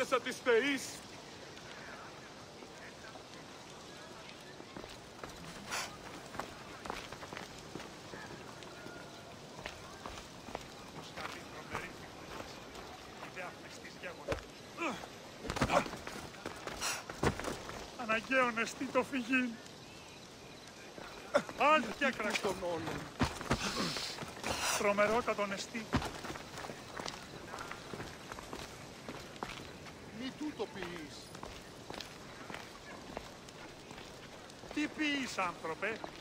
κάλεσα τις θεείς. Αναγκαίο νεστή το φυγή. Άλλη και κρακτομόλου. Τρομερότατο νεστή. Paris-Saint-Tropez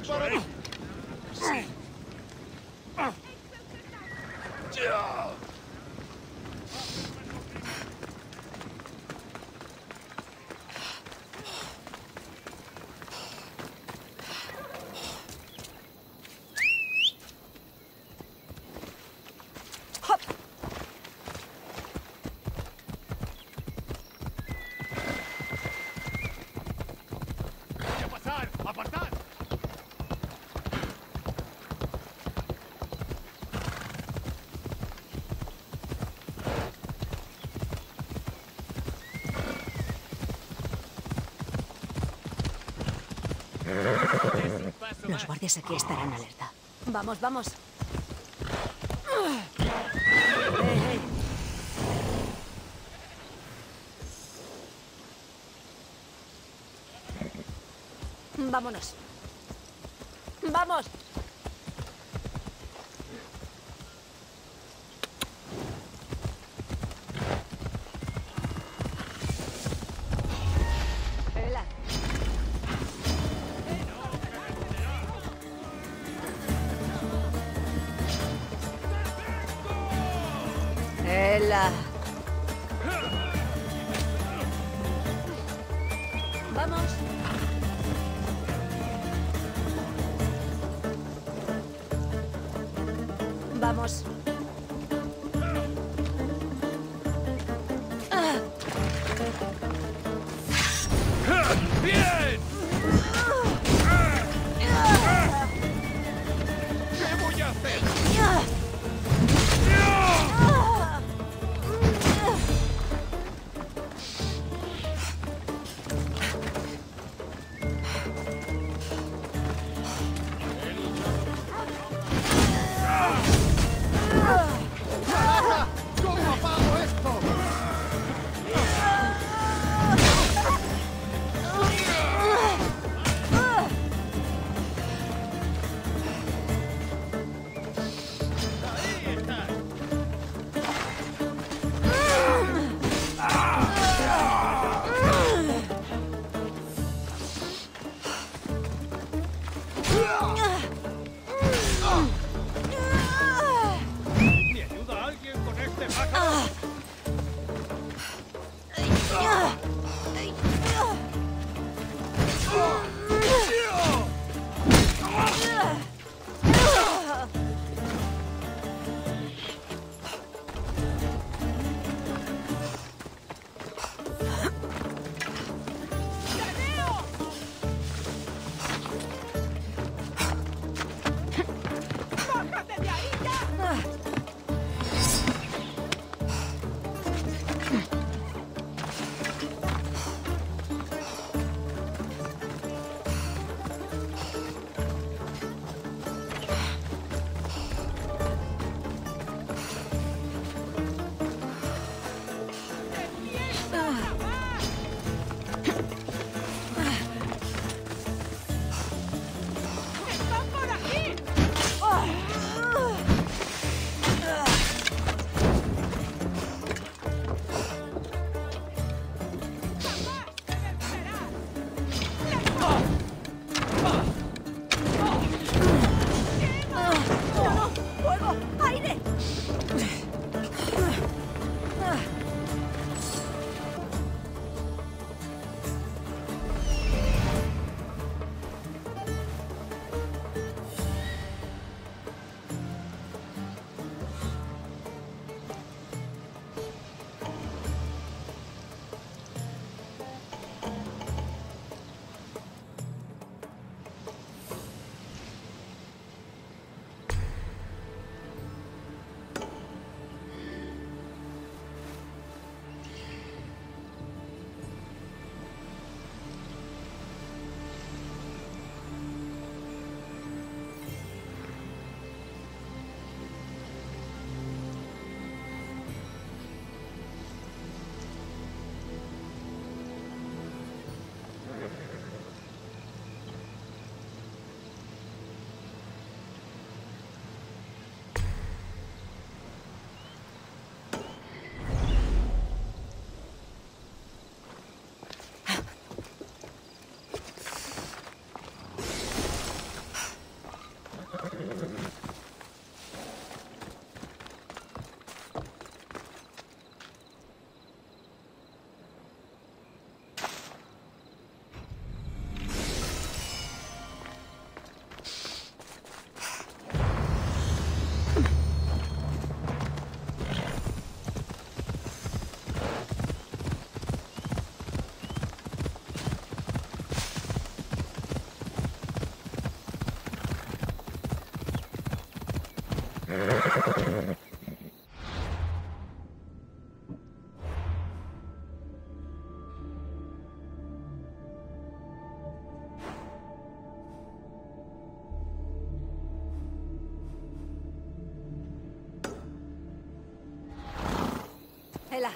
contract. Los guardias aquí estarán alerta. Vamos, vamos. Vámonos. Bella. ¡Bájate de ahí ya! Ah. Ela.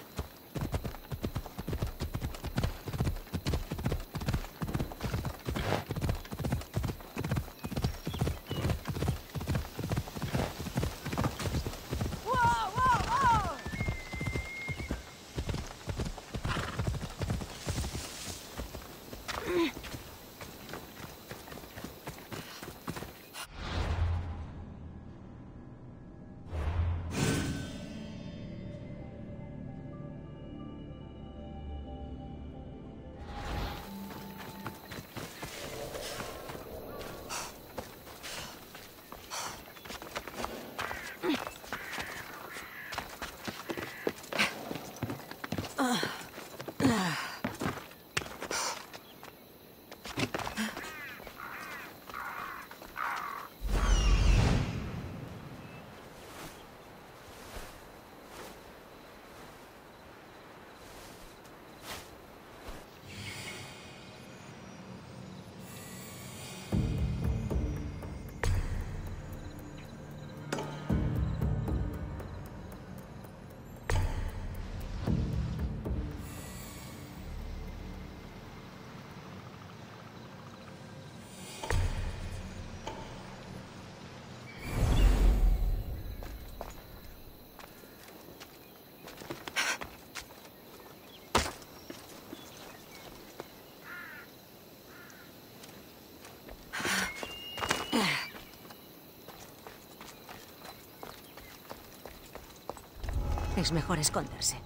Es mejor esconderse.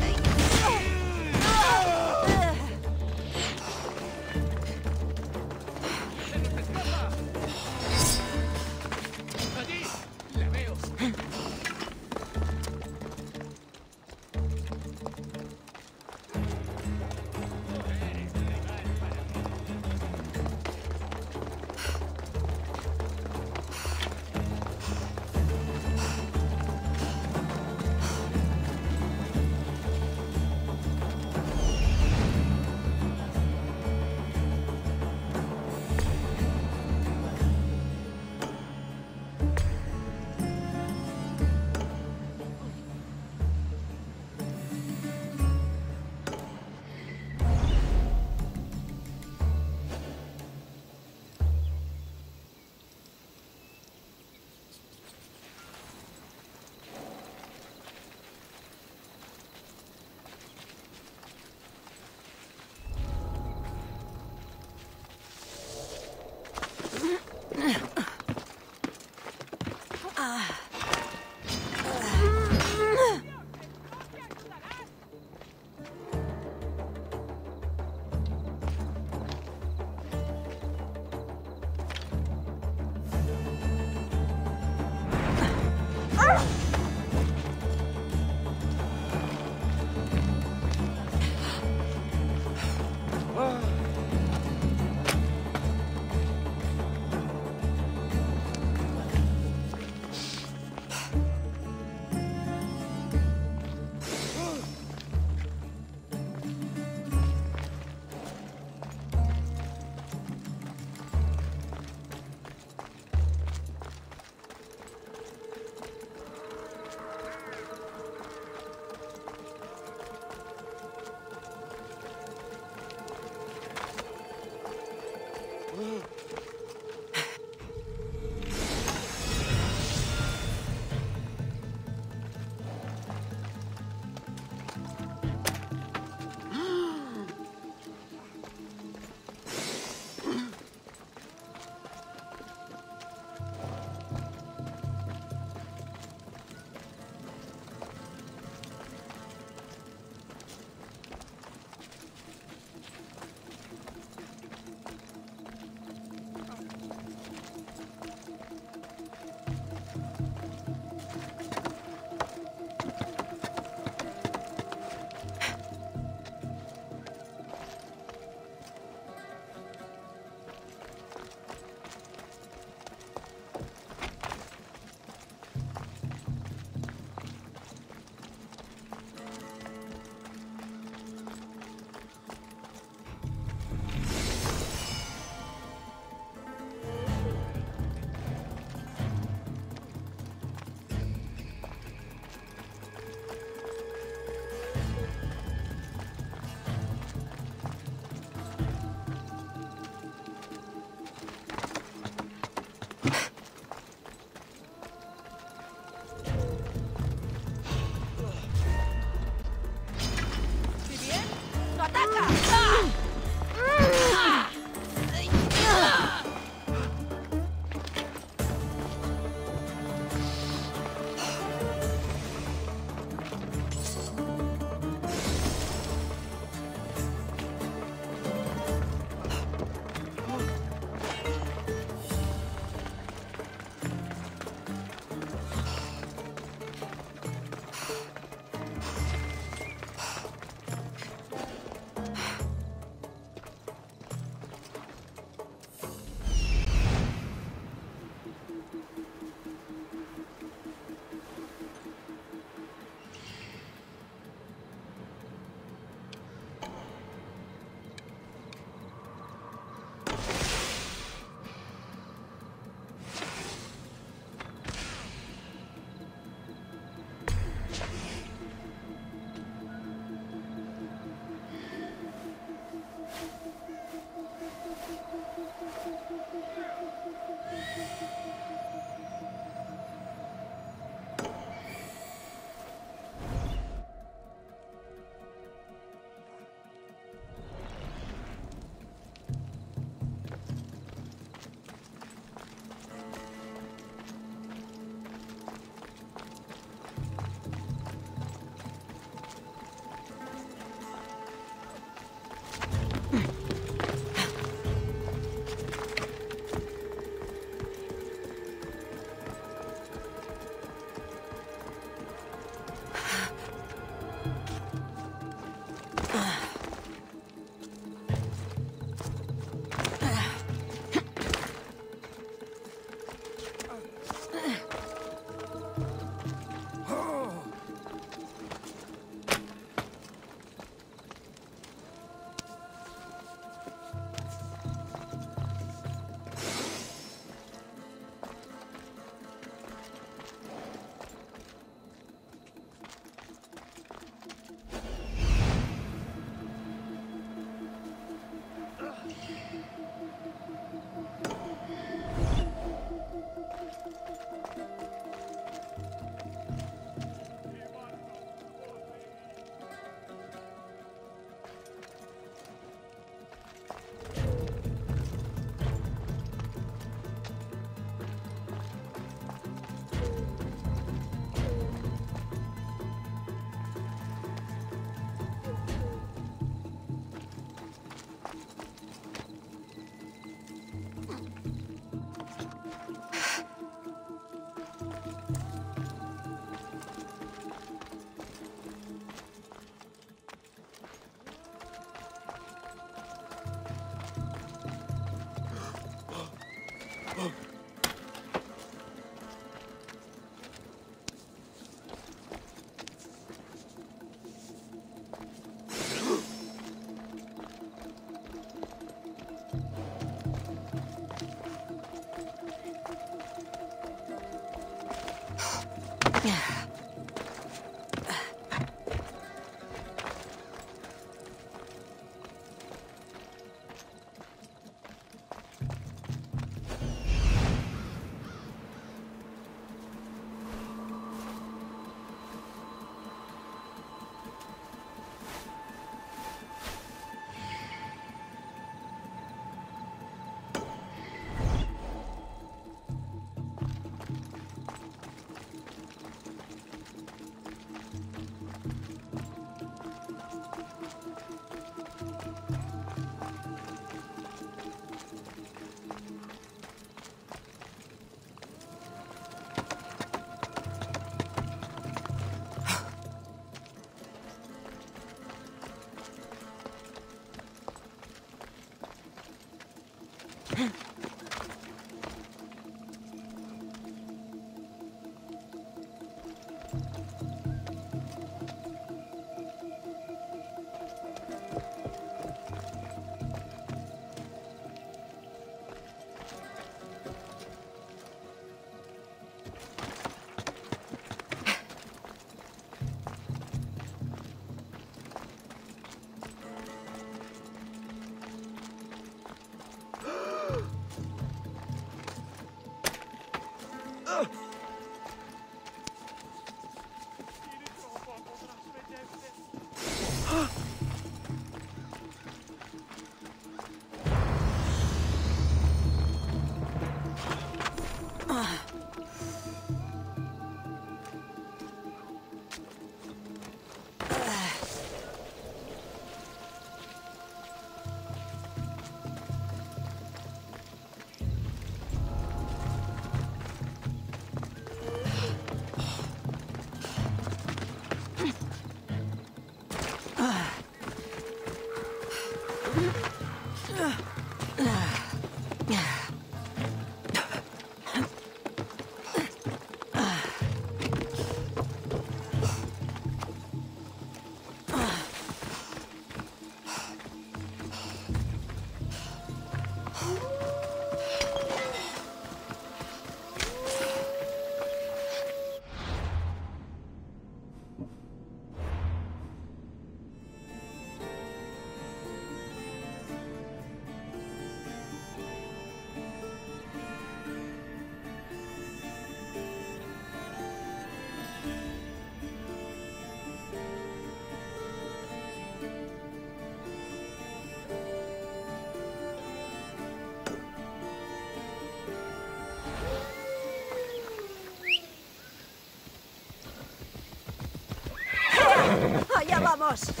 boss.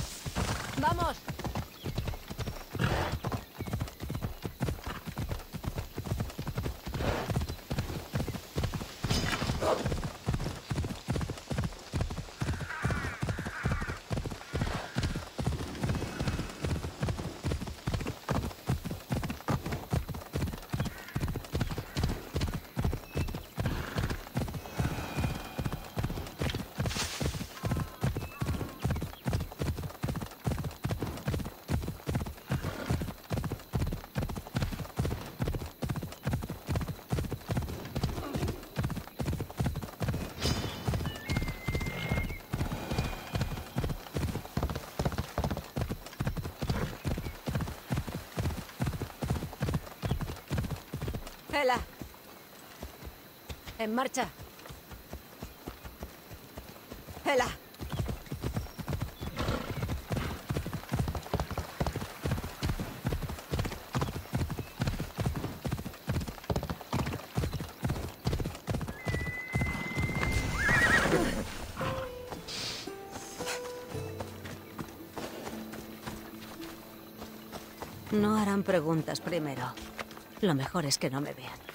En marcha. No harán preguntas primero. Lo mejor es que no me vean.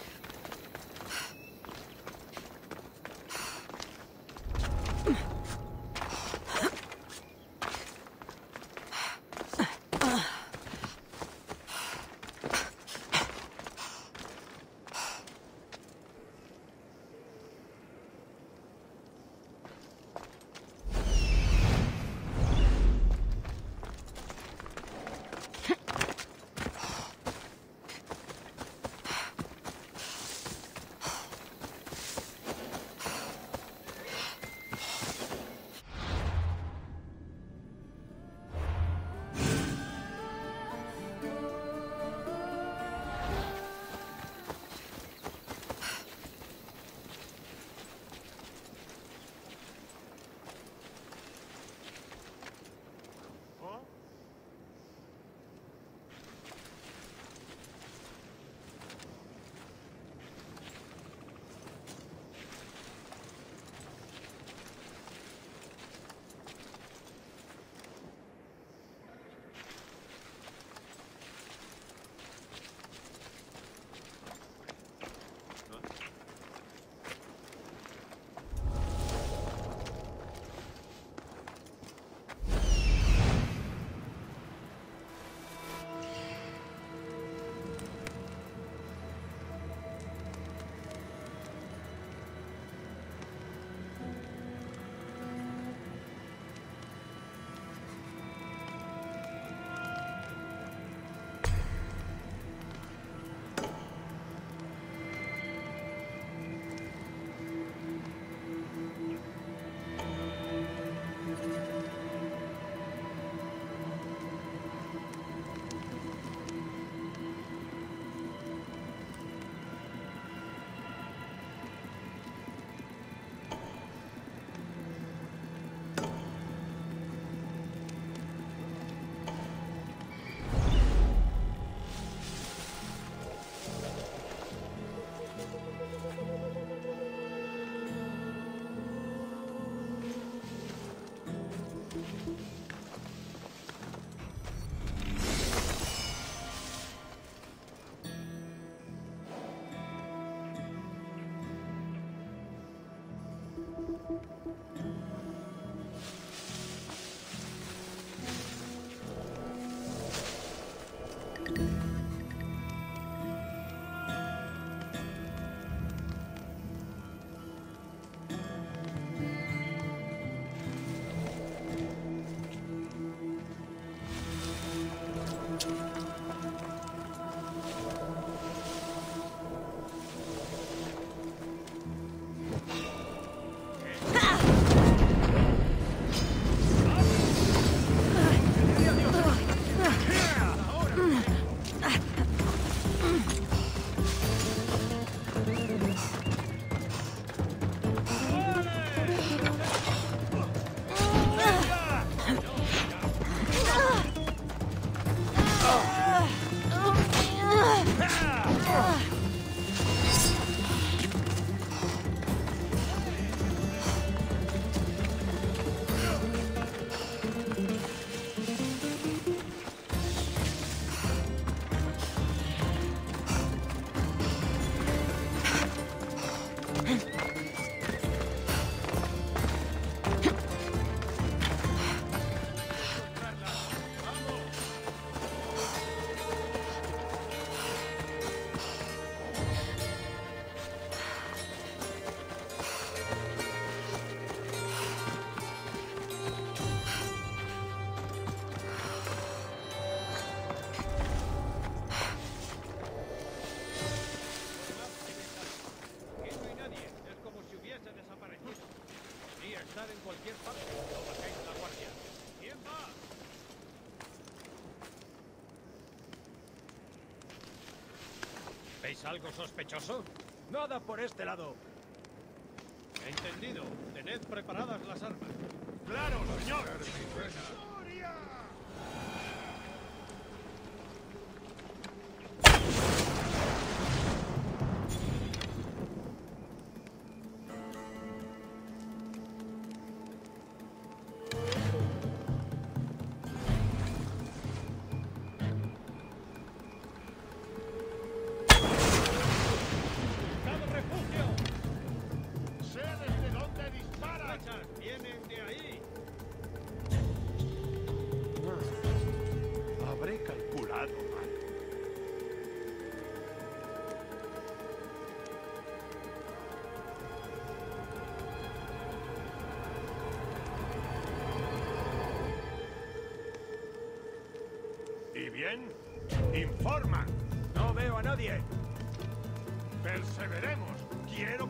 ¿Veis algo sospechoso? Nada por este lado.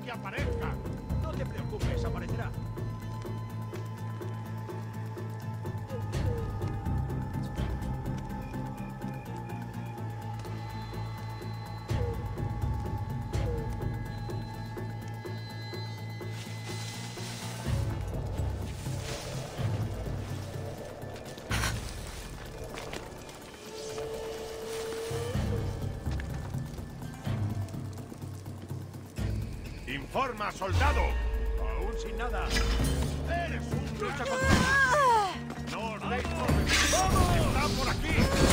Que aparezcan. No te preocupes, aparecerá. Informa, soldado. Aún sin nada. Eres un Lucha contra... No os deis. Está por aquí.